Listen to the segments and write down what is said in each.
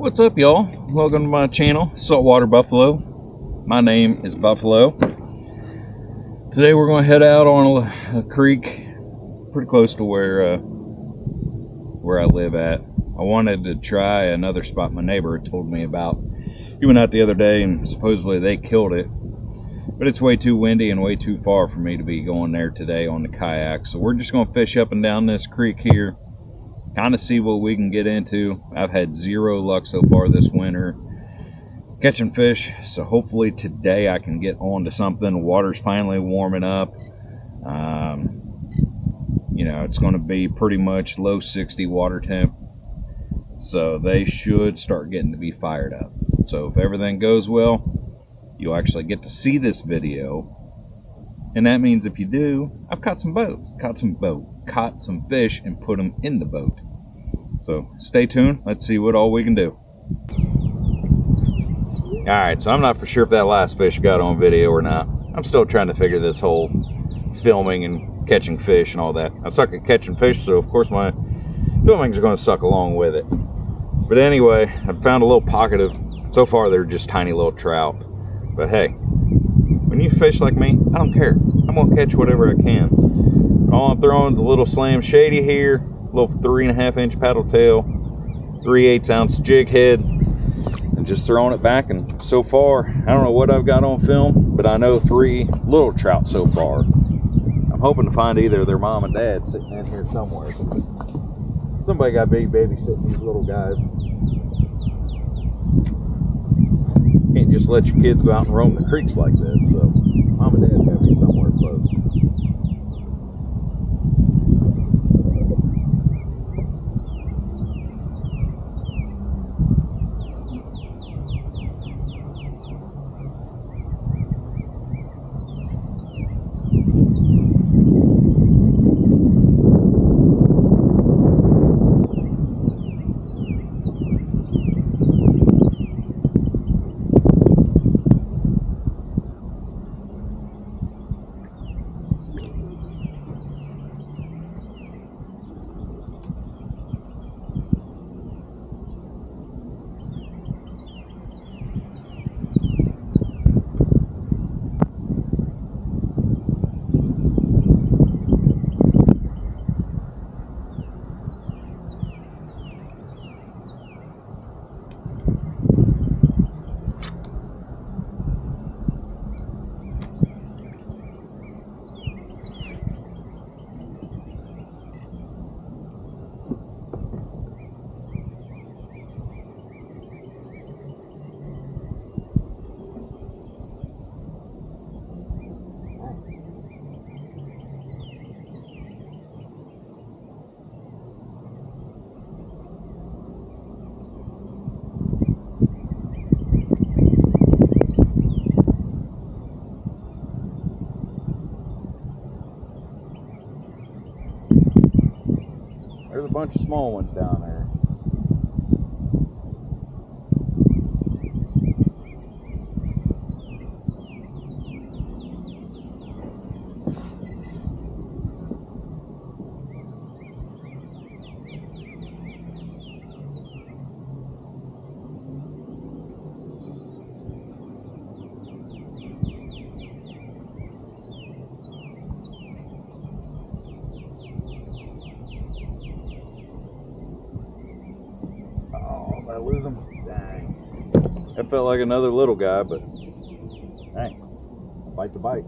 What's up, y'all? Welcome to my channel, Saltwater Buffalo. My name is Buffalo. Today we're going to head out on a, creek pretty close to where uh, where I live at. I wanted to try another spot my neighbor told me about. He went out the other day and supposedly they killed it. But it's way too windy and way too far for me to be going there today on the kayak. So we're just going to fish up and down this creek here kind of see what we can get into. I've had zero luck so far this winter catching fish, so hopefully today I can get on to something. Water's finally warming up. Um, you know, it's going to be pretty much low 60 water temp, so they should start getting to be fired up. So if everything goes well, you'll actually get to see this video. And that means if you do, I've caught some boats, caught some boat, caught some fish and put them in the boat. So stay tuned. Let's see what all we can do. All right, so I'm not for sure if that last fish got on video or not. I'm still trying to figure this whole filming and catching fish and all that. I suck at catching fish, so of course my filming is going to suck along with it. But anyway, I found a little pocket of, so far they're just tiny little trout. But hey, when you fish like me, I don't care. I'm going to catch whatever I can. All I'm throwing is a little slam shady here, a little three and a half inch paddle tail, three eighths ounce jig head, and just throwing it back. And so far, I don't know what I've got on film, but I know three little trout so far. I'm hoping to find either their mom and dad sitting in here somewhere. Somebody got big babysitting these little guys. Can't just let your kids go out and roam the creeks like this. So, mom and dad gotta be somewhere bunch of small ones down there. Oh, did I lose him? Dang. That felt like another little guy, but dang. Bite the bite.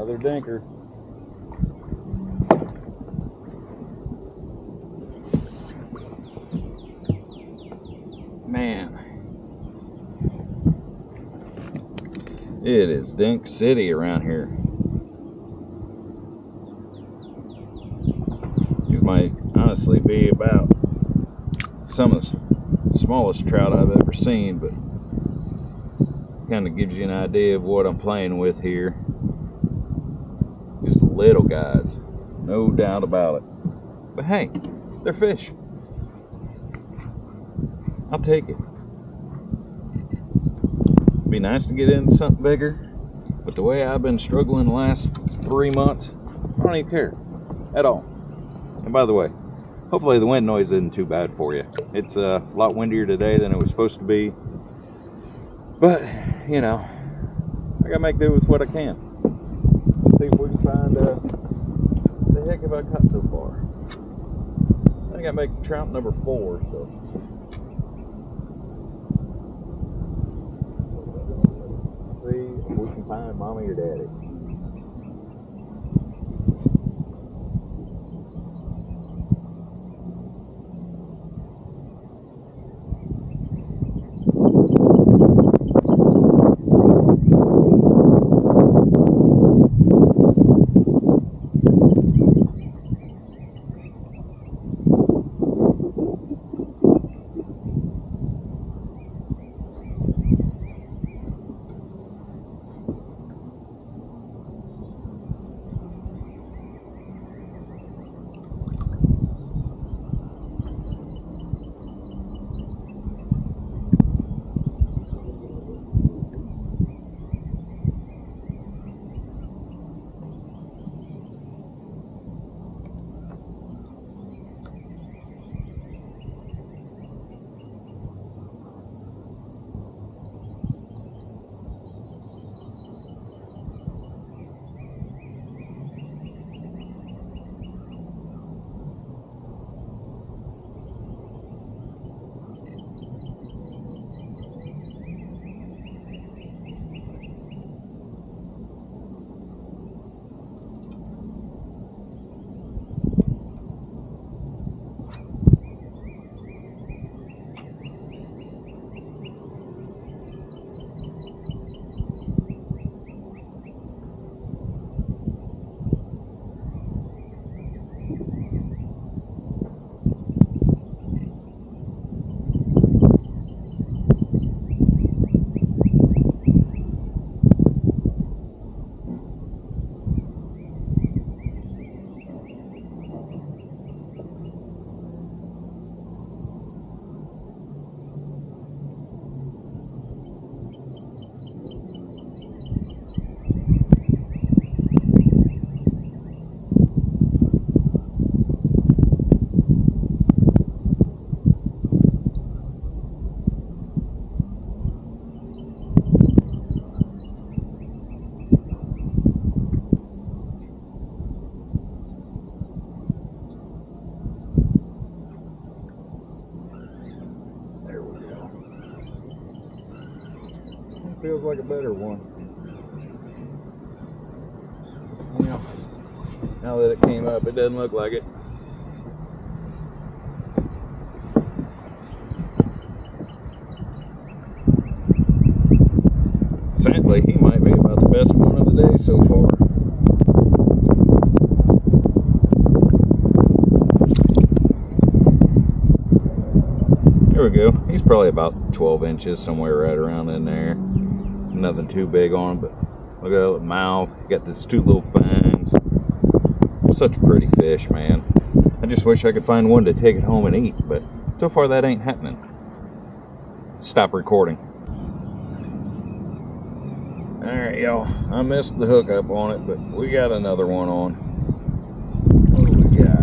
Another dinker. Man. It is dink city around here. These might honestly be about some of the smallest trout I've ever seen, but kind of gives you an idea of what I'm playing with here. Little guys, no doubt about it. But hey, they're fish. I'll take it. Be nice to get into something bigger, but the way I've been struggling the last three months, I don't even care at all. And by the way, hopefully the wind noise isn't too bad for you. It's a lot windier today than it was supposed to be, but you know, I gotta make do with what I can. See if we can find uh, the heck have I caught so far. I think I make trout number four, so. See if we can find mommy or daddy. Feels like a better one. Yeah. Now that it came up, it doesn't look like it. Sadly, he might be about the best one of the day so far. There we go. He's probably about 12 inches, somewhere right around in there. Nothing too big on him, but look at that mouth. Got these two little fangs. Such a pretty fish, man. I just wish I could find one to take it home and eat, but so far that ain't happening. Stop recording. Alright, y'all. I missed the hookup on it, but we got another one on. What do we got?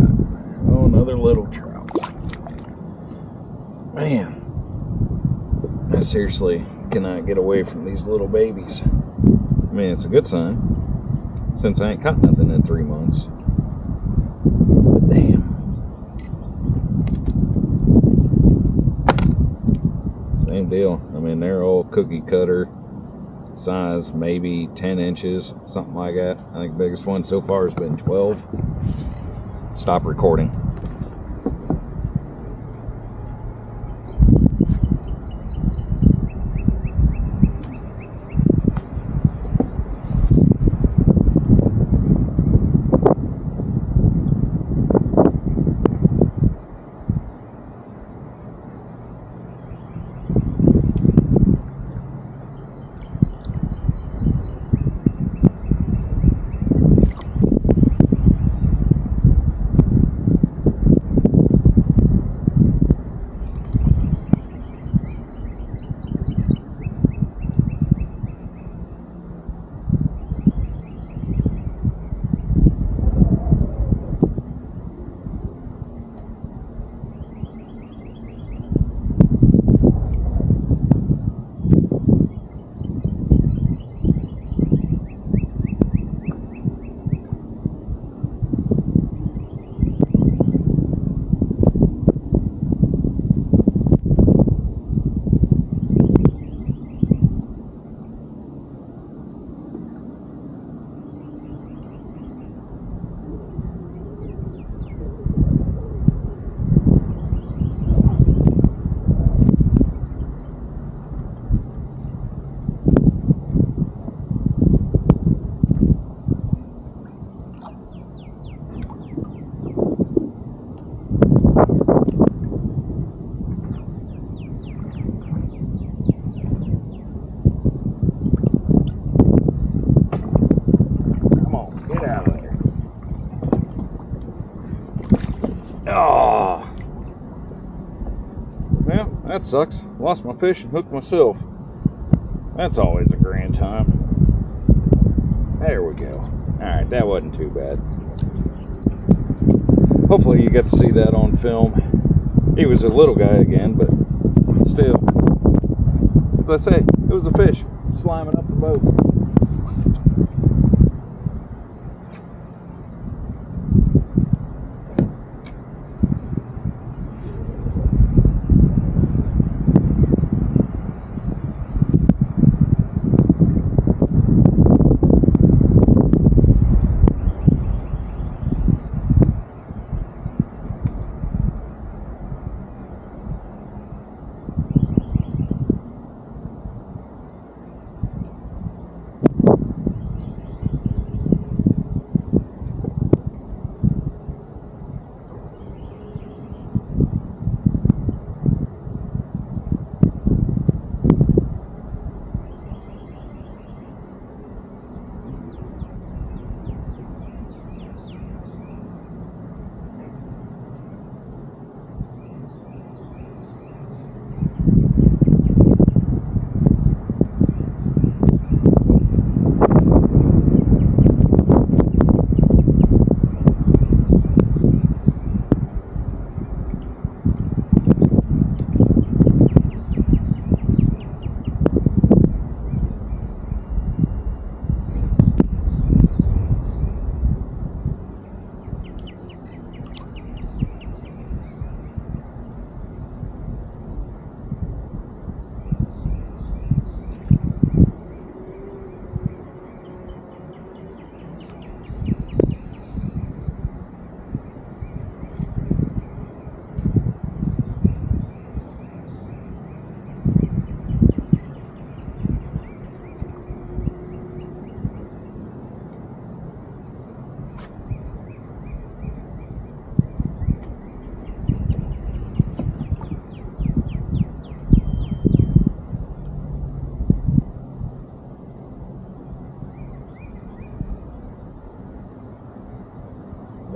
Oh, another little trout. Man, I seriously cannot get away from these little babies. I mean, it's a good sign since I ain't caught nothing in three months. But damn. Same deal. I mean, they're all cookie cutter size, maybe 10 inches, something like that. I think the biggest one so far has been 12. Stop recording. That sucks. Lost my fish and hooked myself. That's always a grand time. There we go. Alright, that wasn't too bad. Hopefully you got to see that on film. He was a little guy again, but still. As I say, it was a fish sliming up the boat.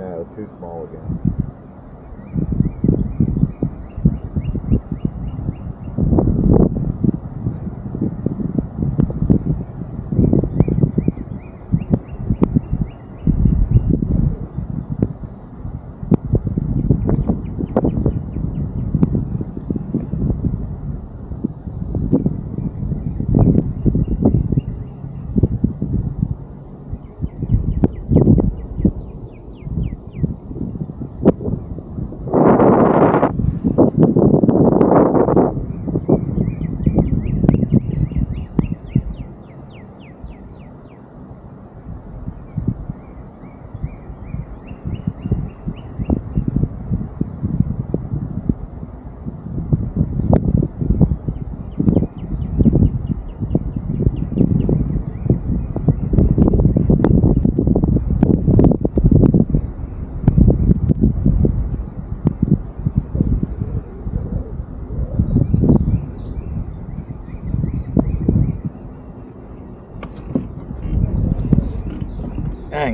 No, too small again.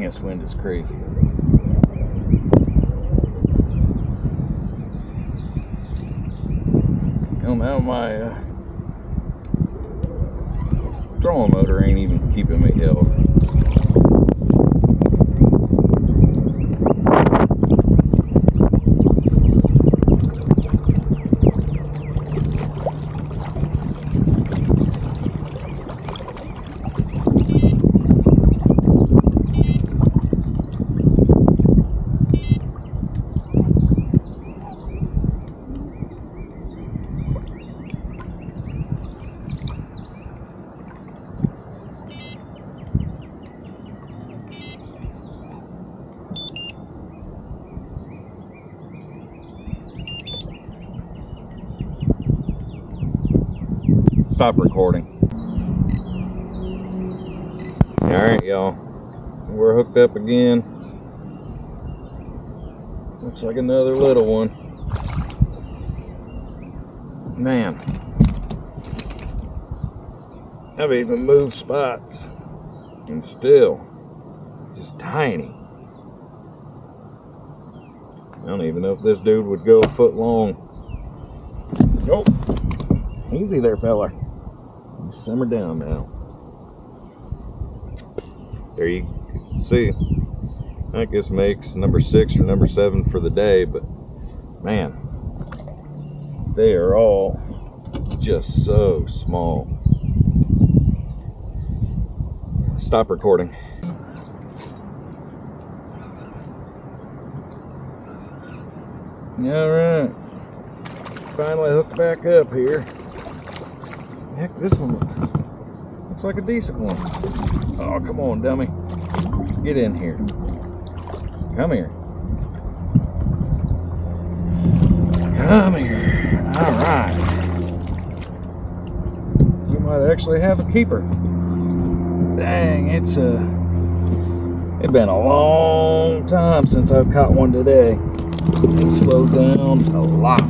This wind is crazy. Oh, now my uh, trolling motor ain't even keeping me held. Stop recording. All right, y'all. We're hooked up again. Looks like another little one. Man. I've even moved spots. And still, just tiny. I don't even know if this dude would go a foot long. Nope. Easy there, fella. Simmer down now. There you see. I guess makes number six or number seven for the day, but man, they are all just so small. Stop recording. All right. Finally hooked back up here. Heck, this one looks like a decent one. Oh, come on, dummy. Get in here. Come here. Come here. All right. We might actually have a keeper. Dang, it's a. It's been a long time since I've caught one today. It slowed down a lot.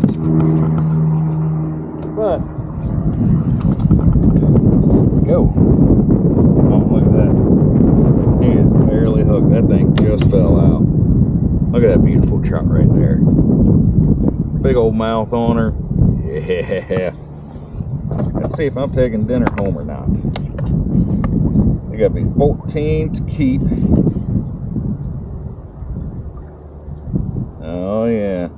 But go. Oh, look at that. He is barely hooked. That thing just fell out. Look at that beautiful trout right there. Big old mouth on her. Yeah. Let's see if I'm taking dinner home or not. They got me 14 to keep. Oh yeah.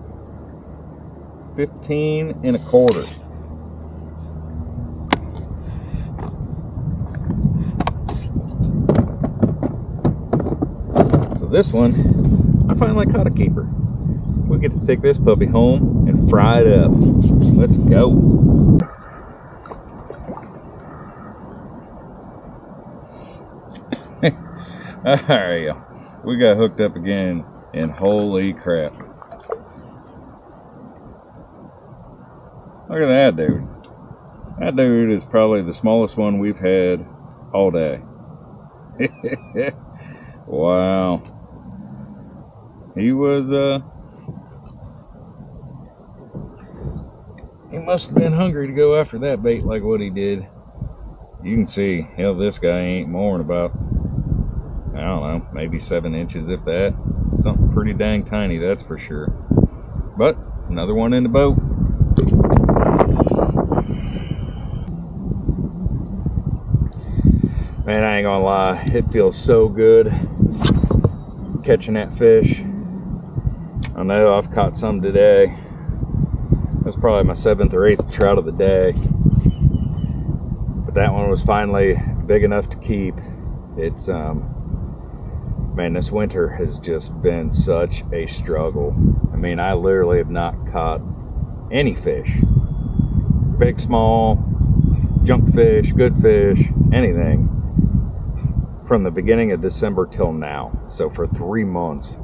15 and a quarter. This one, I finally caught a keeper. We get to take this puppy home and fry it up. Let's go. Alright, we got hooked up again, and holy crap. Look at that dude. That dude is probably the smallest one we've had all day. wow. He was, uh, he must have been hungry to go after that bait like what he did. You can see, hell, this guy ain't more than about, I don't know, maybe seven inches, if that. Something pretty dang tiny, that's for sure. But, another one in the boat. Man, I ain't gonna lie, it feels so good catching that fish. I know I've caught some today. That's probably my seventh or eighth trout of the day. But that one was finally big enough to keep. It's, um, man, this winter has just been such a struggle. I mean, I literally have not caught any fish. Big, small, junk fish, good fish, anything from the beginning of December till now. So for three months.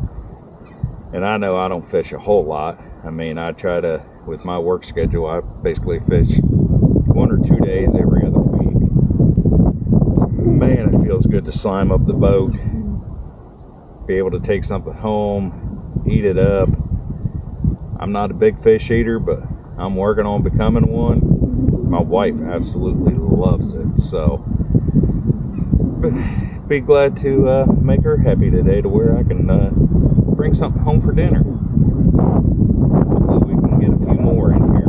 And I know I don't fish a whole lot. I mean, I try to, with my work schedule, I basically fish one or two days every other week. So, man, it feels good to slime up the boat, be able to take something home, eat it up. I'm not a big fish eater, but I'm working on becoming one. My wife absolutely loves it. So, be glad to uh, make her happy today to where I can uh, bring something home for dinner. Hopefully we can get a few more in here.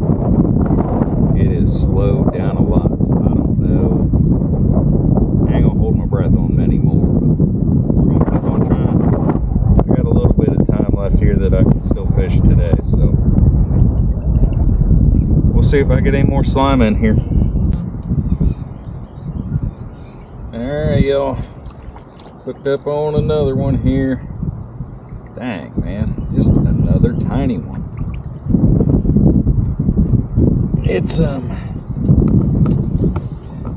It is slowed down a lot, so I don't know. I ain't gonna hold my breath on many more, we're gonna keep on trying. I got a little bit of time left here that I can still fish today, so we'll see if I get any more slime in here. Alright, y'all. Hooked up on another one here. Dang, man. Just another tiny one. It's, um,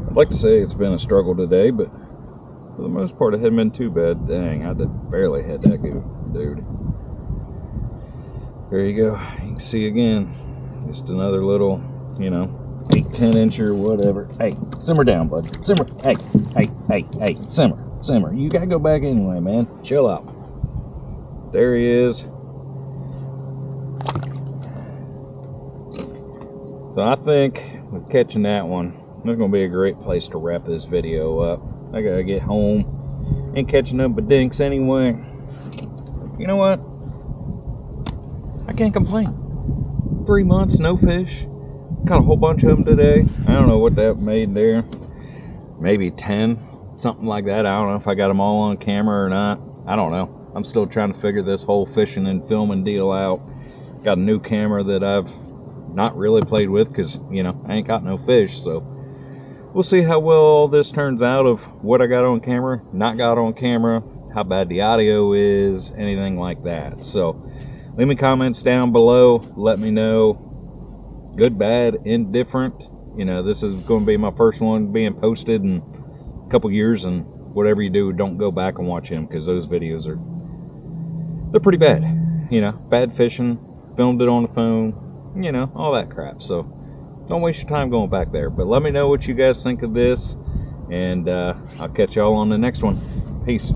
I'd like to say it's been a struggle today, but for the most part, it hasn't been too bad. Dang, I barely had that dude. There you go. You can see again. Just another little, you know, 8, 10 inch or whatever. Hey, simmer down, bud. Simmer. Hey, hey, hey, hey, simmer, simmer. You gotta go back anyway, man. Chill out. There he is. So I think with catching that one, that's gonna be a great place to wrap this video up. I gotta get home and catching up with dinks anyway. You know what? I can't complain. Three months, no fish caught a whole bunch of them today. I don't know what that made there. Maybe 10, something like that. I don't know if I got them all on camera or not. I don't know. I'm still trying to figure this whole fishing and filming deal out. Got a new camera that I've not really played with because, you know, I ain't got no fish. So we'll see how well all this turns out of what I got on camera, not got on camera, how bad the audio is, anything like that. So leave me comments down below. Let me know good, bad, indifferent. You know, this is going to be my first one being posted in a couple years, and whatever you do, don't go back and watch him because those videos are they're pretty bad. You know, bad fishing, filmed it on the phone, you know, all that crap. So don't waste your time going back there. But let me know what you guys think of this, and uh, I'll catch y'all on the next one. Peace.